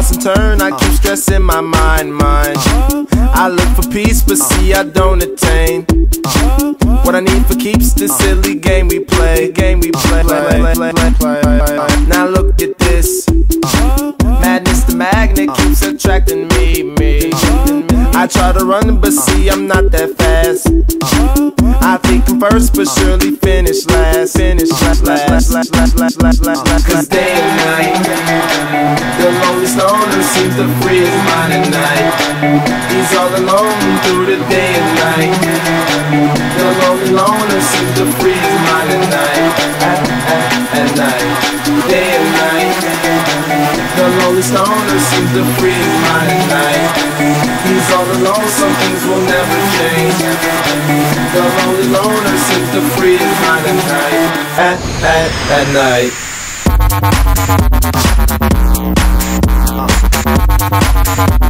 toss and turn, I keep stressing my mind, mind. I look for peace, but see I don't attain. What I need for keeps this silly game we play, game we play. Now look at this. Madness, the magnet keeps attracting me, me. I try to run, but see I'm not that fast. I think I'm first, but surely finish last. Finish last, last, last, last, last, last, last, last. Cause day and night, the lonely stoner seems to free his mind at night. He's all alone through the day and night. The lonely loner seems to free his mind at night. At, at, at night, day and night. The lonely stoner seems to free his mind at night. He's all alone, some things will never change. The lonely loner seems to free his mind at night. At, at, at night. At,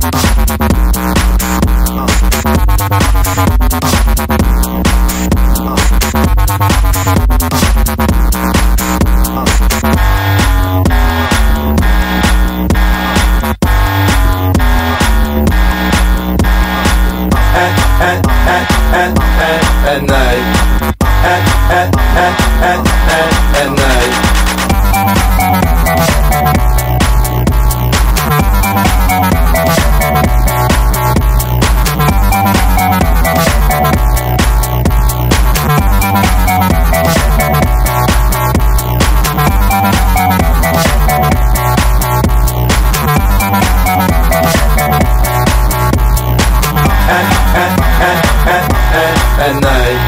at, night.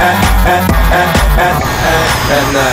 At, at, at, at, at, at night.